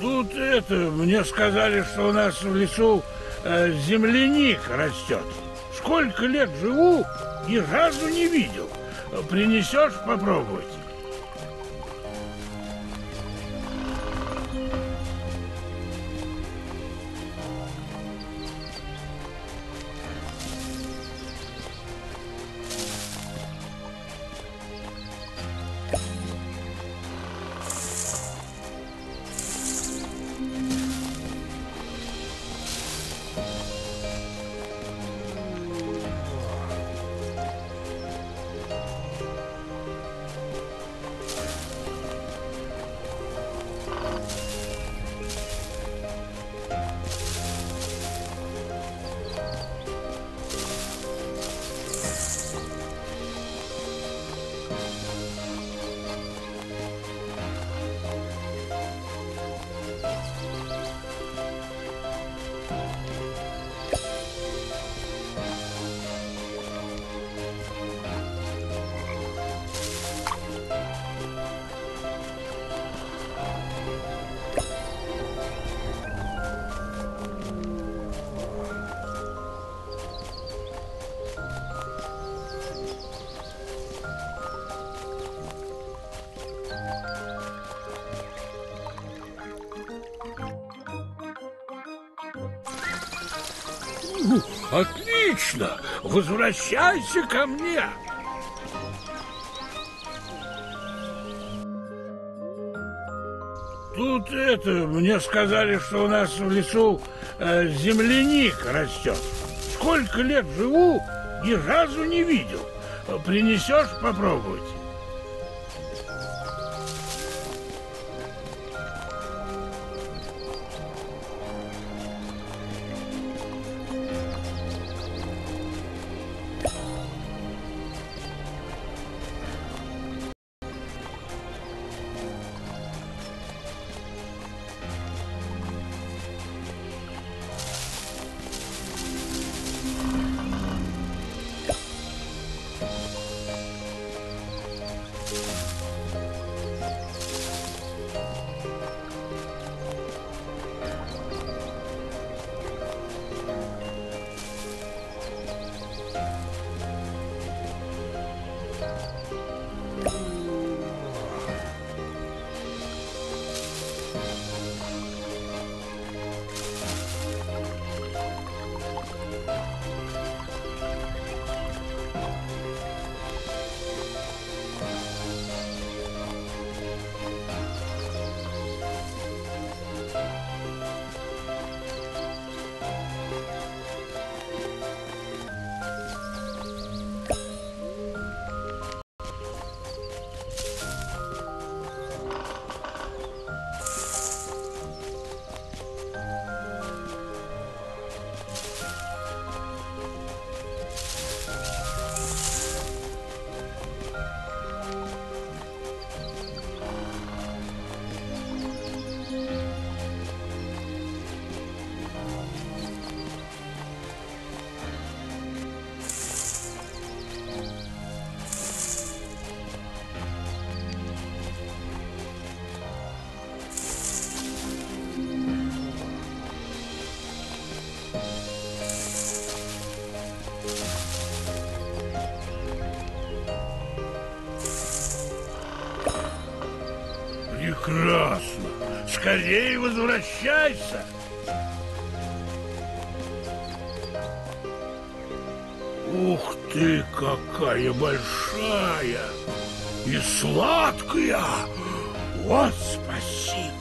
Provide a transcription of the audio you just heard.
Тут это, мне сказали, что у нас в лесу э, земляник растет. Сколько лет живу, ни разу не видел. Принесешь попробовать? Отлично! Возвращайся ко мне! Тут это, мне сказали, что у нас в лесу э, земляник растет. Сколько лет живу, ни разу не видел. Принесешь попробовать? Прекрасно. Скорее возвращайся. Ух ты, какая большая и сладкая! Вот спасибо.